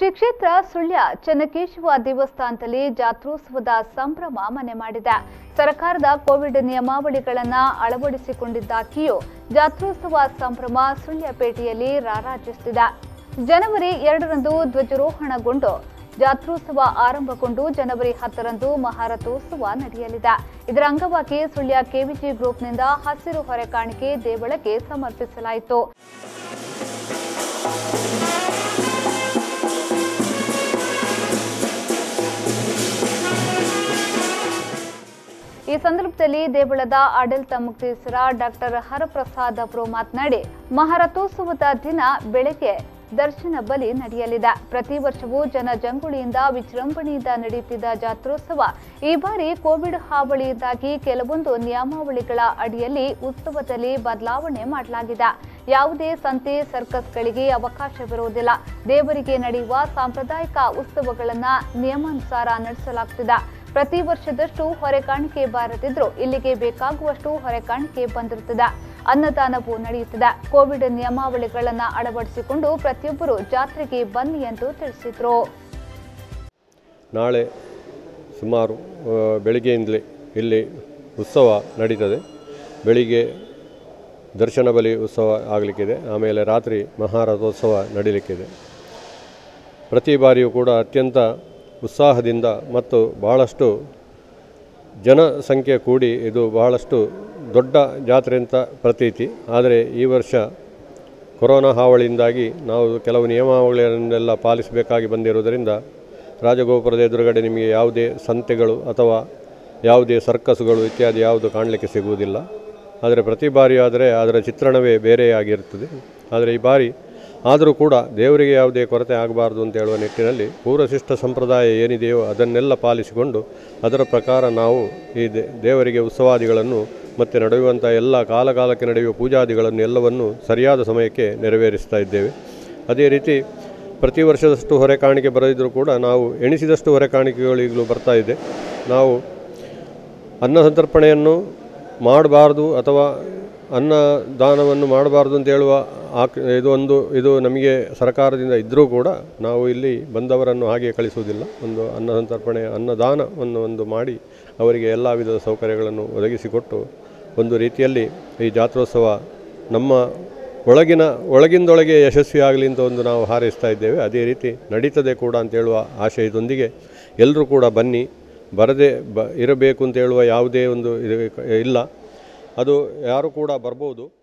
ಶ್ರೀ ಕ್ಷೇತ್ರ ಸುಳ್ಯ ಚನ್ನಕೇಶವ ದೇವಸ್ಥಾನದಲ್ಲಿ ಜಾತ್ರೋತ್ಸವದ ಸಂಭ್ರಮ ಮನೆ ಮಾಡಿದೆ. ಸರ್ಕಾರದ ಕೋವಿಡ್ ನಿಯಮಾವಳಿಗಳನ್ನು ಅಳವಡಿಸಿಕೊಂಡಿದ್ದಾಗಿಯೂ ಜಾತ್ರೋತ್ಸವ ಸಂಭ್ರಮ ಸುಳ್ಯಪೇಟೆಯಲ್ಲಿ ರಾರಾಜಿಸುತ್ತಿದೆ ಜನವರಿ ಎರಡರಂದು ಧ್ವಜಾರೋಹಣಗೊಂಡು ಜಾತ್ರೋತ್ಸವ ಆರಂಭಗೊಂಡು ಜನವರಿ ಹತ್ತರಂದು ಮಹಾರಥೋತ್ಸವ ನಡೆಯಲಿದೆ. ಇದರ ಅಂಗವಾಗಿ ಸುಳ್ಯ ಕೆವಿಜಿ ಗ್ರೂಪ್ನಿಂದ ಹಸಿರು ಹೊರೆ ಕಾಣಿಕೆ ದೇವಳಕ್ಕೆ ಸಮರ್ಪಿಸಲಾಯಿತು. ಈ ಸಂದರ್ಭದಲ್ಲಿ ದೇವಳದ ಆಡಳಿತ ಮುಕ್ತೇಶ್ವರ ಡಾಕ್ಟರ್ ಹರಪ್ರಸಾದ್ ಅವರು ಮಾತನಾಡಿ, ಮಹಾರಥೋತ್ಸವದ ದಿನ ಬೆಳಗ್ಗೆ ದರ್ಶನ ಬಲಿ ನಡೆಯಲಿದೆ. ಪ್ರತಿ ವರ್ಷವೂ ಜನ ಜಂಗುಳಿಯಿಂದ ವಿಜೃಂಭಣೆಯಿಂದ ನಡೆಯುತ್ತಿದ್ದ ಜಾತ್ರೋತ್ಸವ ಈ ಬಾರಿ ಕೋವಿಡ್ ಹಾವಳಿಯಿಂದಾಗಿ ಕೆಲವೊಂದು ನಿಯಮಾವಳಿಗಳ ಅಡಿಯಲ್ಲಿ ಉತ್ಸವದಲ್ಲಿ ಬದಲಾವಣೆ ಮಾಡಲಾಗಿದೆ. ಯಾವುದೇ ಸಂತೆ, ಸರ್ಕಸ್ಗಳಿಗೆ ಅವಕಾಶವಿರುವುದಿಲ್ಲ. ದೇವರಿಗೆ ನಡೆಯುವ ಸಾಂಪ್ರದಾಯಿಕ ಉತ್ಸವಗಳನ್ನು ನಿಯಮಾನುಸಾರ ನಡೆಸಲಾಗುತ್ತಿದೆ ಪ್ರತಿ ವರ್ಷದಷ್ಟು ಹೊರೆಕಾಣಿಕೆ ಬಾರದಿದ್ರೂ ಇಲ್ಲಿಗೆ ಬೇಕಾಗುವಷ್ಟು ಹೊರೆಕಾಣಿಕೆ ಬಂದಿರುತ್ತದೆ. ಅನ್ನದಾನವೂ ನಡೆಯುತ್ತದೆ. ಕೋವಿಡ್ ನಿಯಮಾವಳಿಗಳನ್ನು ಅಳವಡಿಸಿಕೊಂಡು ಪ್ರತಿಯೊಬ್ಬರು ಜಾತ್ರೆಗೆ ಬನ್ನಿ ಎಂದು ತಿಳಿಸಿದರು. ನಾಳೆ ಸುಮಾರು ಬೆಳಿಗ್ಗೆಯಿಂದಲೇ ಇಲ್ಲಿ ಉತ್ಸವ ನಡೀತದೆ. ಬೆಳಿಗ್ಗೆ ದರ್ಶನ ಬಲಿ ಉತ್ಸವ ಆಗಲಿಕ್ಕಿದೆ. ಆಮೇಲೆ ರಾತ್ರಿ ಮಹಾರಥೋತ್ಸವ ನಡೀಲಿಕ್ಕಿದೆ. ಪ್ರತಿ ಬಾರಿಯೂ ಕೂಡ ಅತ್ಯಂತ ಉತ್ಸಾಹದಿಂದ ಮತ್ತು ಬಹಳಷ್ಟು ಜನಸಂಖ್ಯೆ ಕೂಡಿ ಇದು ಬಹಳಷ್ಟು ದೊಡ್ಡ ಜಾತ್ರೆ ಅಂತ ಪ್ರತೀತಿ. ಆದರೆ ಈ ವರ್ಷ ಕೊರೋನಾ ಹಾವಳಿಯಿಂದಾಗಿ ನಾವು ಕೆಲವು ನಿಯಮಾವಳಿಗಳನ್ನೆಲ್ಲ ಪಾಲಿಸಬೇಕಾಗಿ ಬಂದಿರುವುದರಿಂದ ರಾಜಗೋಪುರದ ಎದುರುಗಡೆ ನಿಮಗೆ ಯಾವುದೇ ಸಂತೆಗಳು ಅಥವಾ ಯಾವುದೇ ಸರ್ಕಸ್ಗಳು ಇತ್ಯಾದಿ ಯಾವುದು ಕಾಣಲಿಕ್ಕೆ ಸಿಗುವುದಿಲ್ಲ. ಆದರೆ ಪ್ರತಿ ಬಾರಿ ಆದರೆ ಅದರ ಚಿತ್ರಣವೇ ಬೇರೆಯಾಗಿರುತ್ತದೆ. ಆದರೆ ಈ ಬಾರಿ ಆದರೂ ಕೂಡ ದೇವರಿಗೆ ಯಾವುದೇ ಕೊರತೆ ಆಗಬಾರ್ದು ಅಂತ ಹೇಳುವ ನಿಟ್ಟಿನಲ್ಲಿ ಪೂರ್ವಶಿಷ್ಟ ಸಂಪ್ರದಾಯ ಏನಿದೆಯೋ ಅದನ್ನೆಲ್ಲ ಪಾಲಿಸಿಕೊಂಡು ಅದರ ಪ್ರಕಾರ ನಾವು ಈ ದೇವರಿಗೆ ಉತ್ಸವಾದಿಗಳನ್ನು ಮತ್ತು ನಡೆಯುವಂಥ ಎಲ್ಲ ಕಾಲಕಾಲಕ್ಕೆ ನಡೆಯುವ ಪೂಜಾದಿಗಳನ್ನು ಎಲ್ಲವನ್ನು ಸರಿಯಾದ ಸಮಯಕ್ಕೆ ನೆರವೇರಿಸ್ತಾ ಇದ್ದೇವೆ. ಅದೇ ರೀತಿ ಪ್ರತಿ ವರ್ಷದಷ್ಟು ಹೊರೆ ಕಾಣಿಕೆ ಬರದಿದ್ದರೂ ಕೂಡ ನಾವು ಎಣಿಸಿದಷ್ಟು ಹೊರೆ ಕಾಣಿಕೆಗಳು ಈಗಲೂ ಬರ್ತಾ ಇದೆ. ನಾವು ಅನ್ನ ಸಂತರ್ಪಣೆಯನ್ನು ಮಾಡಬಾರ್ದು ಅಥವಾ ಅನ್ನ ದಾನವನ್ನು ಮಾಡಬಾರ್ದು ಅಂತ ಹೇಳುವ ಆಕ್ ಇದು ಒಂದು, ಇದು ನಮಗೆ ಸರ್ಕಾರದಿಂದ ಇದ್ದರೂ ಕೂಡ ನಾವು ಇಲ್ಲಿ ಬಂದವರನ್ನು ಹಾಗೆ ಕಳಿಸುವುದಿಲ್ಲ. ಒಂದು ಅನ್ನ ಸಂತರ್ಪಣೆ ಅನ್ನದಾನವನ್ನು ಒಂದು ಮಾಡಿ ಅವರಿಗೆ ಎಲ್ಲ ವಿಧದ ಸೌಕರ್ಯಗಳನ್ನು ಒದಗಿಸಿಕೊಟ್ಟು ಒಂದು ರೀತಿಯಲ್ಲಿ ಈ ಜಾತ್ರೋತ್ಸವ ನಮ್ಮ ಒಳಗಿನ, ಒಳಗಿಂದೊಳಗೆ ಯಶಸ್ವಿಯಾಗಲಿ ಅಂತ ಒಂದು ನಾವು ಹಾರೈಸ್ತಾ ಇದ್ದೇವೆ. ಅದೇ ರೀತಿ ನಡೀತದೆ ಕೂಡ ಅಂತ ಹೇಳುವ ಆಶಯದೊಂದಿಗೆ ಎಲ್ಲರೂ ಕೂಡ ಬನ್ನಿ. ಬರದೇ ಬ ಇರಬೇಕು ಅಂತ ಹೇಳುವ ಯಾವುದೇ ಒಂದು ಇದು ಇಲ್ಲ. ಅದು ಯಾರು ಕೂಡ ಬರ್ಬೋದು.